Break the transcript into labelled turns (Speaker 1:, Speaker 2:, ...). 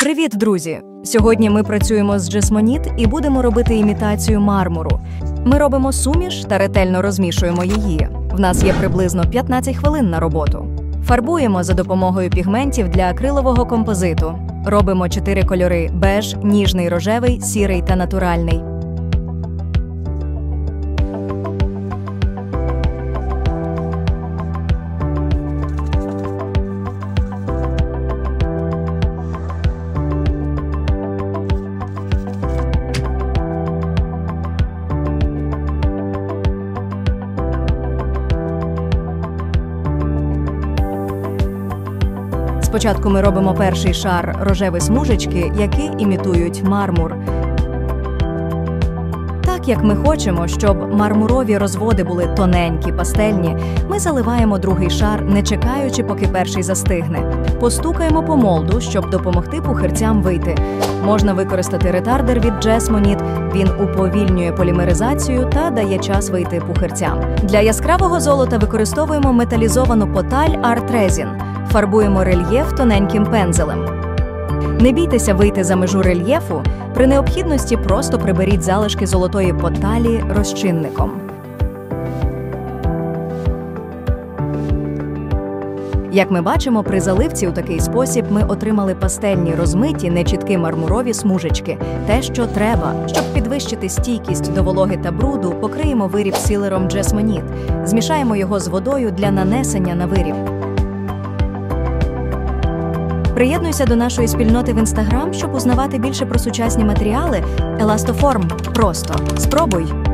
Speaker 1: Привіт, друзі! Сьогодні ми працюємо з джесмоніт і будемо робити імітацію мармуру. Ми робимо суміш та ретельно розмішуємо її. В нас є приблизно 15 хвилин на роботу. Фарбуємо за допомогою пігментів для акрилового композиту. Робимо чотири кольори: беж, ніжний рожевий, сірий та натуральний. Спочатку ми робимо перший шар рожеві смужечки, які імітують мармур. Як ми хочемо, щоб мармурові розводи були тоненькі, пастельні, ми заливаємо другий шар, не чекаючи, поки перший застигне. Постукаємо по молду, щоб допомогти пухирцям вийти. Можна використати ретардер від Джесмоніт. Він уповільнює полімеризацію та дає час вийти пухирцям. Для яскравого золота використовуємо металізовану поталь артрезін. Фарбуємо рельєф тоненьким пензелем. Не бійтеся вийти за межу рельєфу. При необхідності просто приберіть залишки золотої поталі розчинником. Як ми бачимо, при заливці у такий спосіб ми отримали пастельні розмиті, нечіткі мармурові смужечки. Те, що треба, щоб підвищити стійкість до вологи та бруду, покриємо виріб сілером Джесмоніт. Змішаємо його з водою для нанесення на виріб. Приєднуйся до нашої спільноти в інстаграм, щоб узнавати більше про сучасні матеріали. Еластоформ просто спробуй.